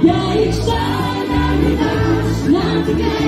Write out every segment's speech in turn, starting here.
Yeah, it's time that we dance, not together.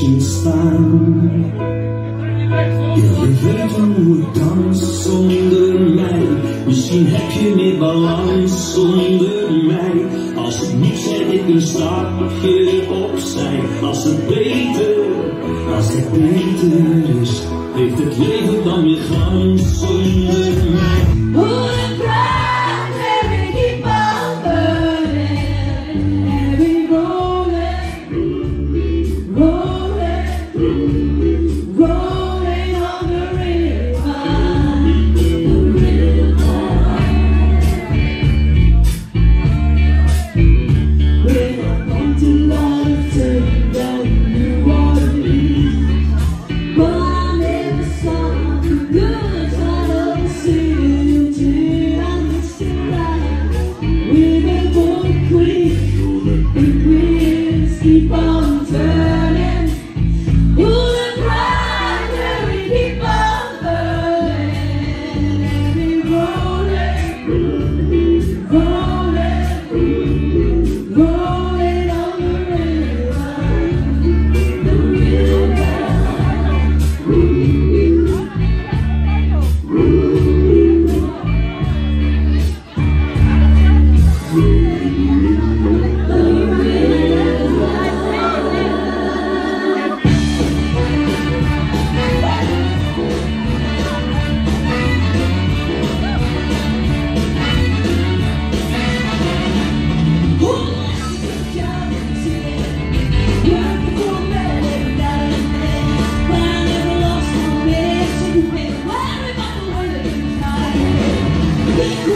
Zien staan. Je weet hoe het dans zonder mij. Misschien heb je meer balans zonder mij. Als het niet zet ik een stapje opzij. Als het beter, als het beter is, heeft het leven dan weer zonder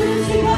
You.